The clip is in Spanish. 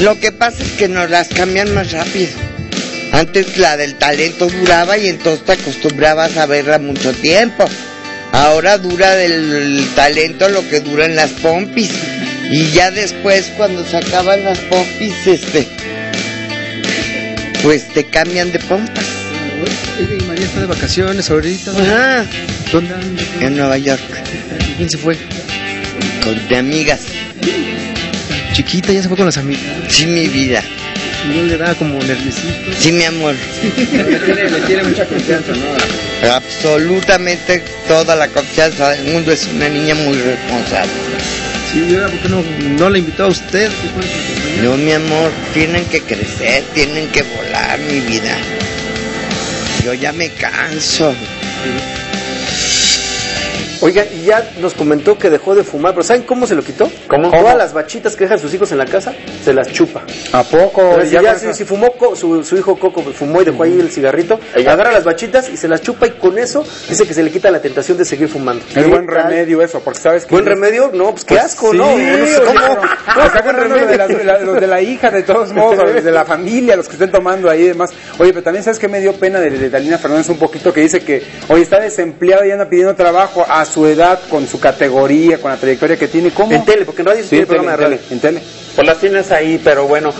Lo que pasa es que nos las cambian más rápido. Antes la del talento duraba y entonces te acostumbrabas a verla mucho tiempo. Ahora dura del talento lo que duran las pompis. Y ya después cuando se acaban las pompis, este, pues te cambian de pompas. Y María está de vacaciones ahorita. Ajá, ¿Dónde en Nueva York, ¿Quién se fue? con de amigas. Chiquita, ya se fue con las amigas. Sí, mi vida. No le da como nerviosito. Sí, mi amor. le, tiene, mucha confianza, ¿no? Absolutamente toda la confianza del mundo. Es una niña muy responsable. Sí, ¿y ahora por qué no, no la invitó a usted? No, mi amor, tienen que crecer, tienen que volar, mi vida. Yo ya me canso. Oiga, y ya nos comentó que dejó de fumar, pero ¿saben cómo se lo quitó? ¿Cómo? Todas las bachitas que dejan sus hijos en la casa, se las chupa. ¿A poco? Pero si, Ya si- si fumó su, su hijo Coco, fumó y dejó ahí el cigarrito, Ella- agarra las bachitas y se las chupa y con eso dice que se le quita la tentación de seguir fumando. Es ¿Qué buen tal? remedio eso, porque sabes que... ¿Buen remedio? No, pues qué Pues asco, sí, ¿no? Cómo. de, la, de la- de la hija, de todos modos, de la familia, los que estén tomando ahí y demás. Oye, pero también sabes que me dio pena de, de Dalina Fernández un poquito, que dice que, oye, está desempleada y anda pidiendo trabajo a su edad, con su categoría, con la trayectoria que tiene. ¿Cómo? En tele, porque en radio sí, tiene en tele, programa de radio. en tele. Pues las tienes ahí, pero bueno,